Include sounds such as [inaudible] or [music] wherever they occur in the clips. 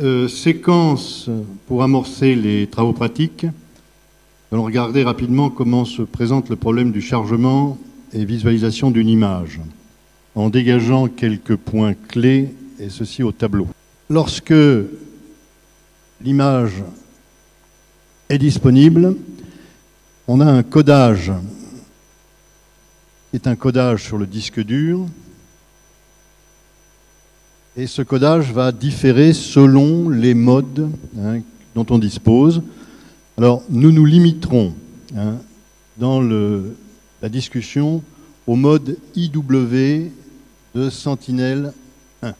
euh, séquence pour amorcer les travaux pratiques. Nous allons regarder rapidement comment se présente le problème du chargement et visualisation d'une image, en dégageant quelques points clés, et ceci au tableau. Lorsque l'image est disponible, on a un codage qui est un codage sur le disque dur, et ce codage va différer selon les modes hein, dont on dispose. Alors, nous nous limiterons hein, dans la discussion au mode IW de Sentinel 1. Hein.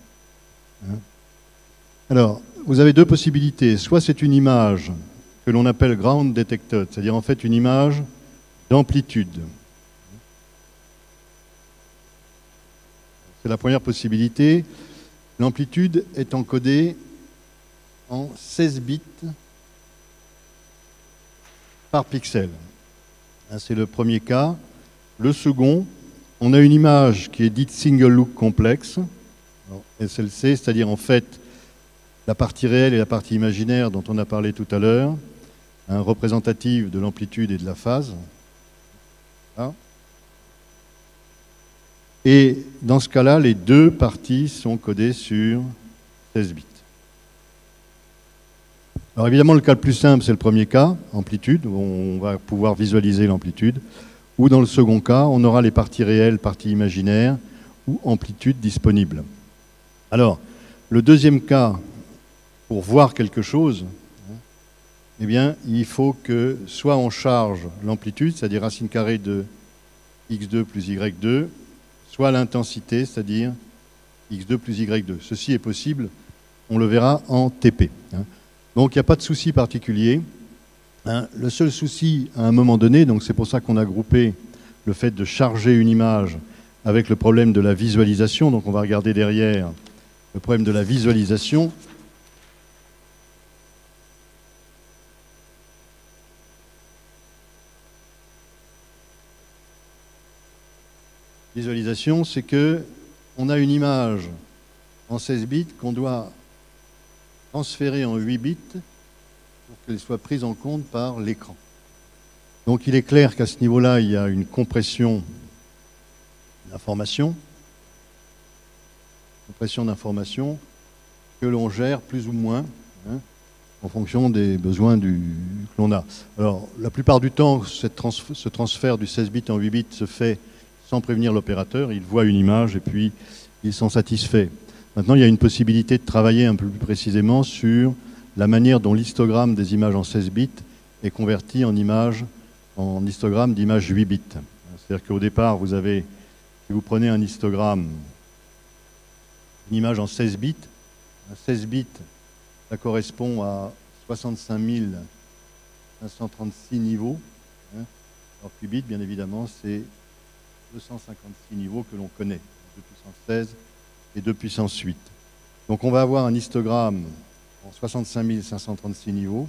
Alors, vous avez deux possibilités. Soit c'est une image que l'on appelle ground detected, c'est-à-dire en fait une image d'amplitude. C'est la première possibilité. L'amplitude est encodée en 16 bits par pixel. C'est le premier cas. Le second, on a une image qui est dite single look complexe, SLC, c'est-à-dire en fait la partie réelle et la partie imaginaire dont on a parlé tout à l'heure, représentative de l'amplitude et de la phase. Et dans ce cas-là, les deux parties sont codées sur 16 bits. Alors évidemment, le cas le plus simple, c'est le premier cas, amplitude, où on va pouvoir visualiser l'amplitude. Ou dans le second cas, on aura les parties réelles, parties imaginaires, ou amplitude disponible. Alors, le deuxième cas, pour voir quelque chose, eh bien, il faut que soit on charge l'amplitude, c'est-à-dire racine carrée de x2 plus y2, soit l'intensité, c'est-à-dire x2 plus y2. Ceci est possible, on le verra en TP. Hein. Donc il n'y a pas de souci particulier. Hein. Le seul souci à un moment donné, donc c'est pour ça qu'on a groupé le fait de charger une image avec le problème de la visualisation, donc on va regarder derrière le problème de la visualisation. C'est que on a une image en 16 bits qu'on doit transférer en 8 bits pour qu'elle soit prise en compte par l'écran. Donc il est clair qu'à ce niveau-là, il y a une compression d'information, compression d'information que l'on gère plus ou moins hein, en fonction des besoins que l'on a. Alors la plupart du temps, ce transfert du 16 bits en 8 bits se fait sans prévenir l'opérateur, il voit une image et puis ils sont satisfaits. Maintenant, il y a une possibilité de travailler un peu plus précisément sur la manière dont l'histogramme des images en 16 bits est converti en image, en histogramme d'image 8 bits. C'est-à-dire qu'au départ, vous avez, si vous prenez un histogramme, une image en 16 bits, 16 bits, ça correspond à 65 536 niveaux. Hein. Alors 8 bits, bien évidemment, c'est 256 niveaux que l'on connaît, 2 puissance 16 et 2 puissance 8. Donc on va avoir un histogramme en 65 536 niveaux.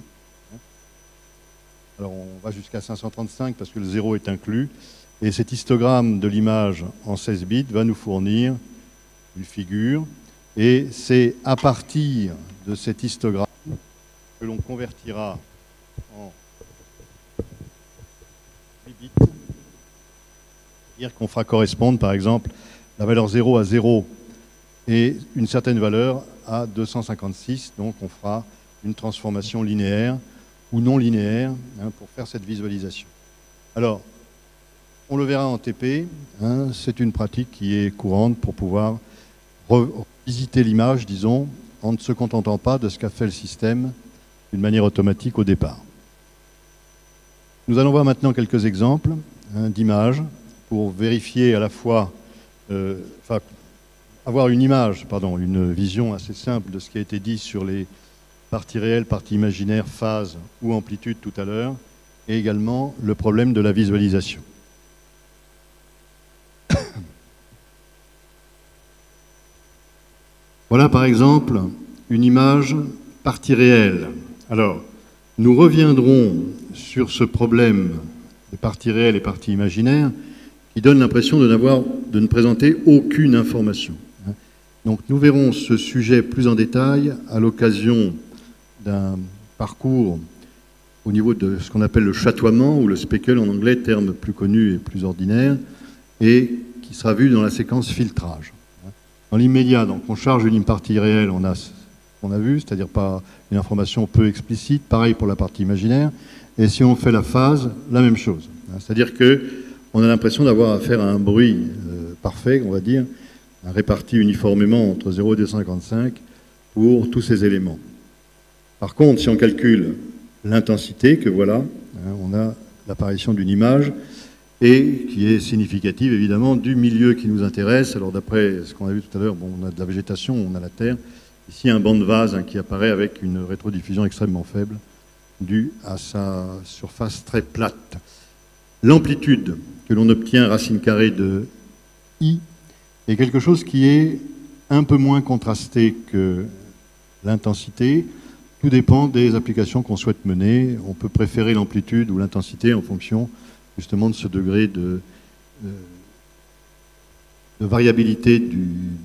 Alors on va jusqu'à 535 parce que le 0 est inclus. Et cet histogramme de l'image en 16 bits va nous fournir une figure. Et c'est à partir de cet histogramme que l'on convertira en 8 bits qu'on fera correspondre, par exemple, la valeur 0 à 0 et une certaine valeur à 256. Donc on fera une transformation linéaire ou non linéaire hein, pour faire cette visualisation. Alors, on le verra en TP, hein, c'est une pratique qui est courante pour pouvoir revisiter l'image, disons, en ne se contentant pas de ce qu'a fait le système d'une manière automatique au départ. Nous allons voir maintenant quelques exemples hein, d'images pour vérifier à la fois, euh, avoir une image, pardon, une vision assez simple de ce qui a été dit sur les parties réelles, parties imaginaires, phase ou amplitude tout à l'heure, et également le problème de la visualisation. [coughs] voilà par exemple une image partie réelle. Alors, nous reviendrons sur ce problème des parties réelles et parties imaginaires qui donne l'impression de, ne présenter aucune information. Donc nous verrons ce sujet plus en détail à l'occasion d'un parcours au niveau de ce qu'on appelle le chatoiement ou le speckle en anglais, terme plus connu et plus ordinaire, et qui sera vu dans la séquence filtrage. Dans l'immédiat, on charge une partie réelle, on a on a vu, c'est-à-dire pas une information peu explicite, pareil pour la partie imaginaire, et si on fait la phase, la même chose. C'est-à-dire que on a l'impression d'avoir affaire à un bruit euh, parfait, on va dire, réparti uniformément entre 0 et 255 pour tous ces éléments. Par contre, si on calcule l'intensité, que voilà, hein, on a l'apparition d'une image, et qui est significative évidemment du milieu qui nous intéresse. Alors d'après ce qu'on a vu tout à l'heure, on a de la végétation, on a la terre. Ici, un banc de vase hein, qui apparaît avec une rétrodiffusion extrêmement faible, due à sa surface très plate. L'amplitude que l'on obtient racine carrée de I est quelque chose qui est un peu moins contrasté que l'intensité. Tout dépend des applications qu'on souhaite mener. On peut préférer l'amplitude ou l'intensité en fonction justement de ce degré de, euh, variabilité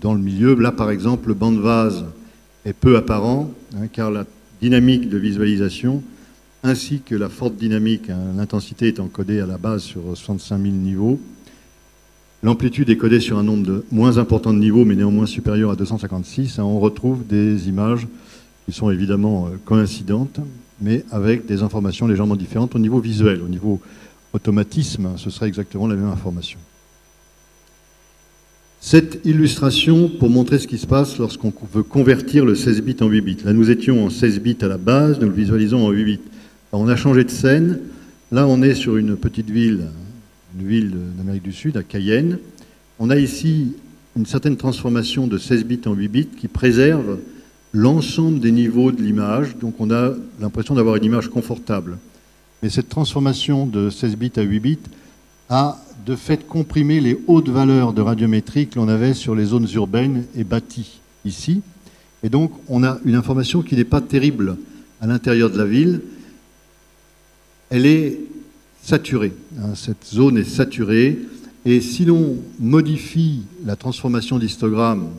dans le milieu. Là, par exemple, le banc de vase est peu apparent, hein, car la dynamique de visualisation, ainsi que la forte dynamique, hein, l'intensité est encodée à la base sur 65 000 niveaux. L'amplitude est codée sur un nombre de moins important de niveaux, mais néanmoins supérieur à 256. Hein, on retrouve des images qui sont évidemment euh, coïncidentes, mais avec des informations légèrement différentes au niveau visuel, au niveau automatisme, ce serait exactement la même information. Cette illustration pour montrer ce qui se passe lorsqu'on veut convertir le 16 bits en 8 bits. Là, nous étions en 16 bits à la base, nous le visualisons en 8 bits. On a changé de scène. Là, on est sur une petite ville, une ville d'Amérique du Sud, à Cayenne. On a ici une certaine transformation de 16 bits en 8 bits qui préserve l'ensemble des niveaux de l'image. Donc, on a l'impression d'avoir une image confortable. Mais cette transformation de 16 bits à 8 bits a de fait comprimer les hautes valeurs de radiométrie que l'on avait sur les zones urbaines et bâties ici. Et donc, on a une information qui n'est pas terrible à l'intérieur de la ville. Elle est saturée. Hein, cette zone est saturée. Et si l'on modifie la transformation d'histogramme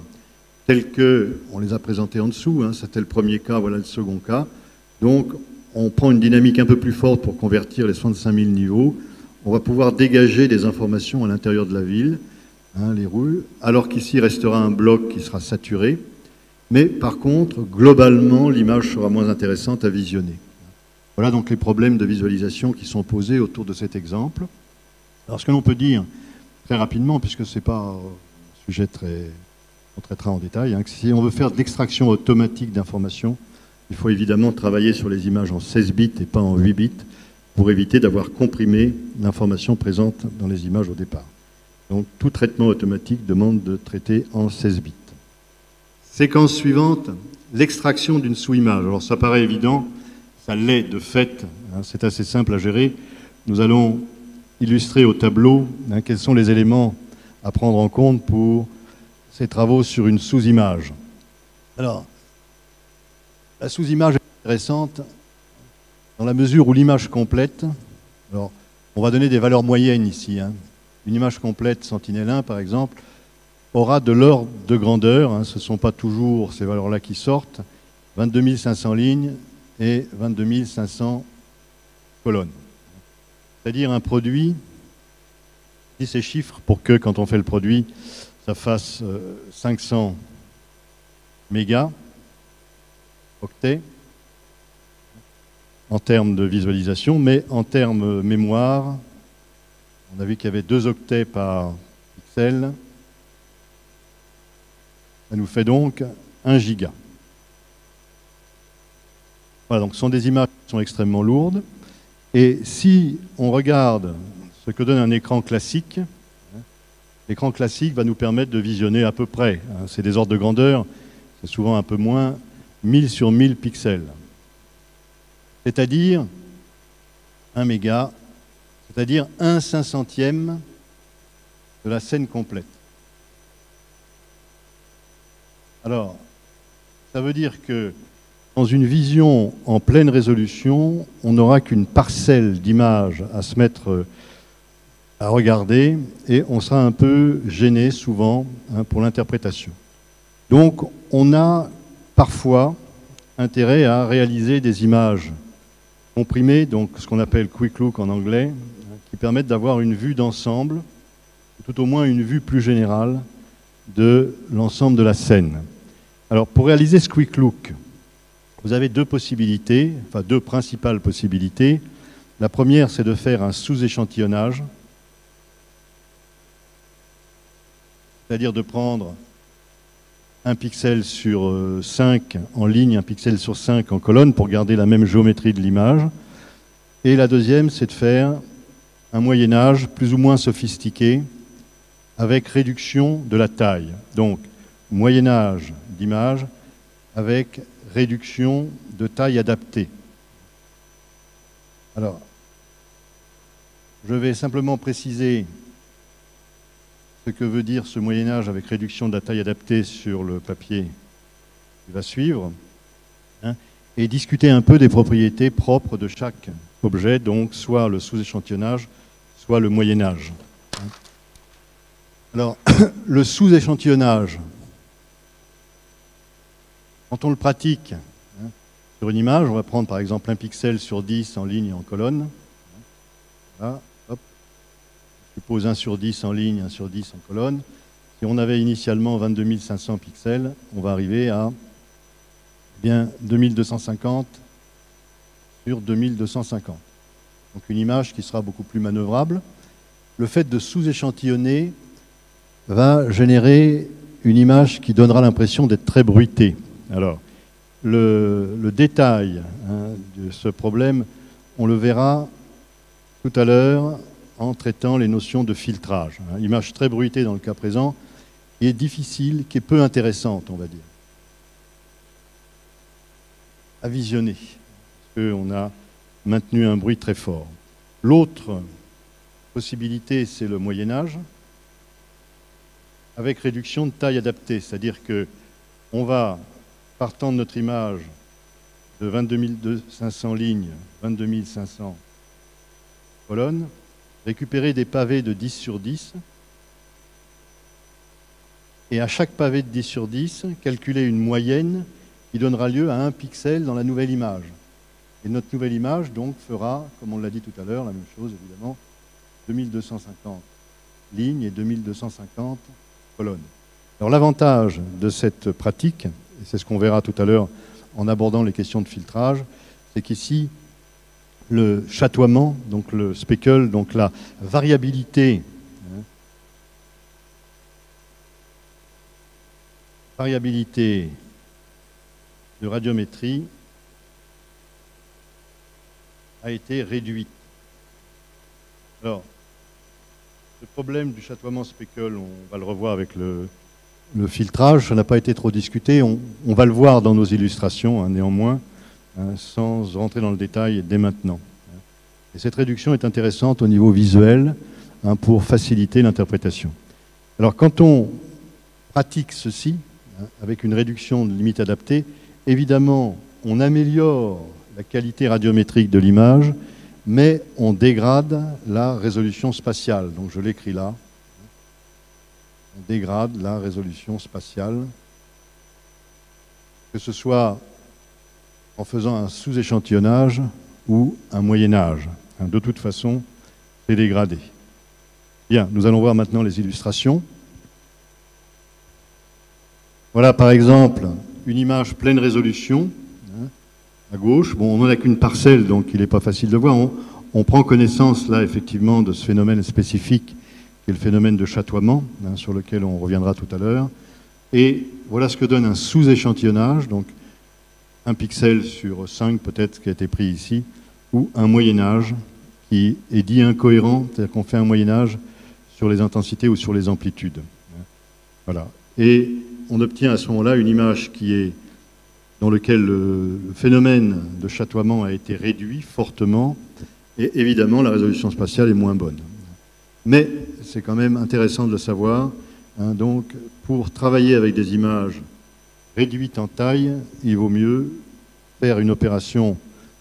telle que on les a présentés en dessous, hein, c'était le premier cas, voilà le second cas. Donc, on prend une dynamique un peu plus forte pour convertir les 65 000 niveaux, on va pouvoir dégager des informations à l'intérieur de la ville, hein, les rues, alors qu'ici restera un bloc qui sera saturé. Mais par contre, globalement, l'image sera moins intéressante à visionner. Voilà donc les problèmes de visualisation qui sont posés autour de cet exemple. Alors ce que l'on peut dire très rapidement, puisque ce n'est pas un sujet très, on traitera en détail, hein, si on veut faire de l'extraction automatique d'informations, il faut évidemment travailler sur les images en 16 bits et pas en 8 bits pour éviter d'avoir comprimé l'information présente dans les images au départ. Donc tout traitement automatique demande de traiter en 16 bits. Séquence suivante, l'extraction d'une sous-image. Alors ça paraît évident, ça l'est de fait, hein, c'est assez simple à gérer. Nous allons illustrer au tableau hein, quels sont les éléments à prendre en compte pour ces travaux sur une sous-image. Alors, la sous-image est intéressante dans la mesure où l'image complète, alors on va donner des valeurs moyennes ici, hein. une image complète Sentinelle 1 par exemple, aura de l'ordre de grandeur, ce ne sont pas toujours ces valeurs-là qui sortent, 22 500 lignes et 22 500 colonnes. C'est-à-dire un produit, dis ces chiffres pour que quand on fait le produit, ça fasse 500 euh, mégas, octets en termes de visualisation, mais en termes mémoire, on a vu qu'il y avait 2 octets par pixel. Ça nous fait donc 1 giga. Voilà, donc ce sont des images qui sont extrêmement lourdes. Et si on regarde ce que donne un écran classique, l'écran classique va nous permettre de visionner à peu près, hein, c'est des ordres de grandeur, c'est souvent un peu moins, 1000 sur 1000 pixels. C'est-à-dire 1 méga, c'est-à-dire 1 cinq centième de la scène complète. Alors, ça veut dire que dans une vision en pleine résolution, on n'aura qu'une parcelle d'images à se mettre à regarder et on sera un peu gêné souvent hein, pour l'interprétation. Donc on a parfois intérêt à réaliser des images comprimées, donc ce qu'on appelle quick look en anglais, qui permettent d'avoir une vue d'ensemble, tout au moins une vue plus générale de l'ensemble de la scène. Alors pour réaliser ce quick look, vous avez deux possibilités, enfin deux principales possibilités. La première, c'est de faire un sous-échantillonnage, c'est-à-dire de prendre un pixel sur 5 en ligne, un pixel sur 5 en colonne pour garder la même géométrie de l'image. Et la deuxième, c'est de faire un Moyen Âge plus ou moins sophistiqué avec réduction de la taille. Donc, Moyen Âge d'image avec réduction de taille adaptée. Alors, je vais simplement préciser ce que veut dire ce Moyen Âge avec réduction de la taille adaptée sur le papier qui va suivre, hein, et discuter un peu des propriétés propres de chaque objet, donc soit le sous-échantillonnage, soit le Moyen Âge. Alors, [coughs] le sous-échantillonnage, quand on le pratique hein, sur une image, on va prendre par exemple un pixel sur 10 en ligne et en colonne. Là, je pose 1 sur 10 en ligne, 1 sur 10 en colonne. Si on avait initialement 22 500 pixels, on va arriver à eh bien, 2250 sur 2250. Donc une image qui sera beaucoup plus manœuvrable. Le fait de sous-échantillonner va générer une image qui donnera l'impression d'être très bruitée. Alors, le, détail hein, de ce problème, on le verra tout à l'heure en traitant les notions de filtrage. Hein. Image très bruitée dans le cas présent, qui est difficile, qui est peu intéressante, on va dire, à visionner, parce qu'on a maintenu un bruit très fort. L'autre possibilité, c'est le Moyen Âge, avec réduction de taille adaptée, c'est-à-dire que on va, partant de notre image de 22 500 lignes, 22 500 colonnes, récupérer des pavés de 10 sur 10 et à chaque pavé de 10 sur 10, calculer une moyenne qui donnera lieu à un pixel dans la nouvelle image. Et notre nouvelle image, donc, fera, comme on l'a dit tout à l'heure, la même chose, évidemment, 2250 lignes et 2250 colonnes. Alors l'avantage de cette pratique, c'est ce qu'on verra tout à l'heure en abordant les questions de filtrage, c'est qu'ici, le chatoiement, donc le speckle, donc la variabilité, hein, variabilité de radiométrie a été réduite. Alors, le problème du chatoiement speckle, on va le revoir avec le, filtrage, ça n'a pas été trop discuté, on, va le voir dans nos illustrations hein, néanmoins. Hein, sans rentrer dans le détail dès maintenant. Et cette réduction est intéressante au niveau visuel hein, pour faciliter l'interprétation. Alors quand on pratique ceci, avec une réduction de limite adaptée, évidemment, on améliore la qualité radiométrique de l'image, mais on dégrade la résolution spatiale. Donc je l'écris là. On dégrade la résolution spatiale. Que ce soit en faisant un sous-échantillonnage ou un Moyen-Âge. Hein, de toute façon, c'est dégradé. Bien, nous allons voir maintenant les illustrations. Voilà par exemple une image pleine résolution hein, à gauche. Bon, on n'en a qu'une parcelle, donc il n'est pas facile de voir. On, prend connaissance là effectivement de ce phénomène spécifique qui est le phénomène de chatoiement, hein, sur lequel on reviendra tout à l'heure. Et voilà ce que donne un sous-échantillonnage. Donc un pixel sur 5 peut-être qui a été pris ici, ou un Moyen Âge qui est dit incohérent, c'est-à-dire qu'on fait un Moyen Âge sur les intensités ou sur les amplitudes. Voilà. Et on obtient à ce moment-là une image qui est dans laquelle le phénomène de chatoiement a été réduit fortement, et évidemment la résolution spatiale est moins bonne. Mais c'est quand même intéressant de le savoir. Hein, donc, pour travailler avec des images réduite en taille, il vaut mieux faire une opération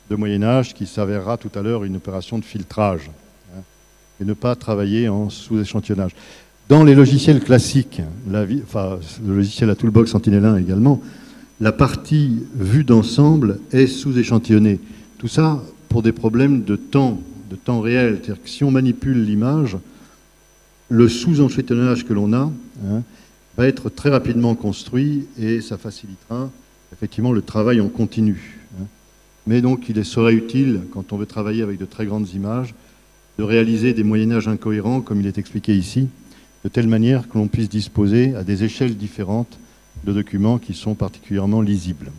de Moyen Âge qui s'avérera tout à l'heure une opération de filtrage hein, et ne pas travailler en sous-échantillonnage. Dans les logiciels classiques, le logiciel à Toolbox Sentinel-1 également, la partie vue d'ensemble est sous-échantillonnée. Tout ça pour des problèmes de temps, de temps réel. C'est-à-dire que si on manipule l'image, le sous-enchaînage que l'on a hein, va être très rapidement construit et ça facilitera effectivement le travail en continu. Hein. Mais donc il serait utile, quand on veut travailler avec de très grandes images, de réaliser des moyennages incohérents, comme il est expliqué ici, de telle manière que l'on puisse disposer à des échelles différentes de documents qui sont particulièrement lisibles.